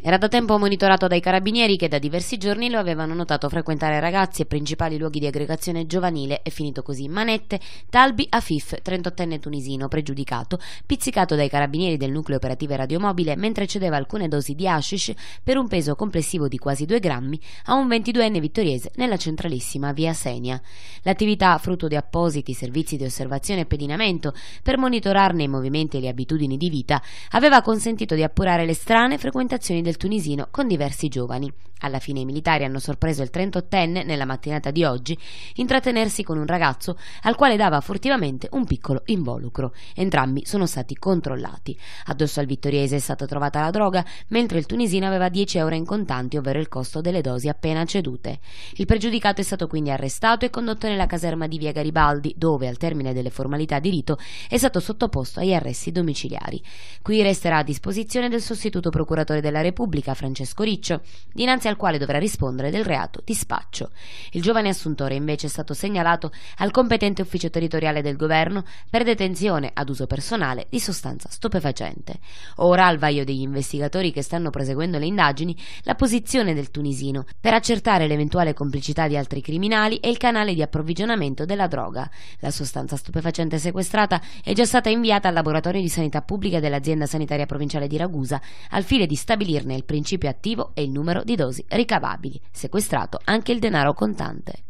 Era da tempo monitorato dai carabinieri che da diversi giorni lo avevano notato frequentare ragazzi e principali luoghi di aggregazione giovanile e finito così in manette Talbi Afif, 38enne tunisino, pregiudicato, pizzicato dai carabinieri del nucleo operative radiomobile mentre cedeva alcune dosi di hashish per un peso complessivo di quasi 2 grammi a un 22enne vittoriese nella centralissima via Senia. L'attività, frutto di appositi servizi di osservazione e pedinamento per monitorarne i movimenti e le abitudini di vita, aveva consentito di appurare le strane frequentazioni del tunisino con diversi giovani. Alla fine i militari hanno sorpreso il 38enne, nella mattinata di oggi, intrattenersi con un ragazzo al quale dava furtivamente un piccolo involucro. Entrambi sono stati controllati. Addosso al vittoriese è stata trovata la droga, mentre il tunisino aveva 10 euro in contanti, ovvero il costo delle dosi appena cedute. Il pregiudicato è stato quindi arrestato e condotto nella caserma di via Garibaldi, dove, al termine delle formalità di rito, è stato sottoposto agli arresti domiciliari. Qui resterà a disposizione del sostituto procuratore della Repubblica, Francesco Riccio, dinanzi al quale dovrà rispondere del reato di spaccio. Il giovane assuntore invece è stato segnalato al competente ufficio territoriale del governo per detenzione ad uso personale di sostanza stupefacente. Ora al vaio degli investigatori che stanno proseguendo le indagini la posizione del tunisino per accertare l'eventuale complicità di altri criminali e il canale di approvvigionamento della droga. La sostanza stupefacente sequestrata è già stata inviata al laboratorio di sanità pubblica dell'azienda sanitaria provinciale di Ragusa al fine di stabilirne il principio attivo e il numero di dosi ricavabili, sequestrato anche il denaro contante.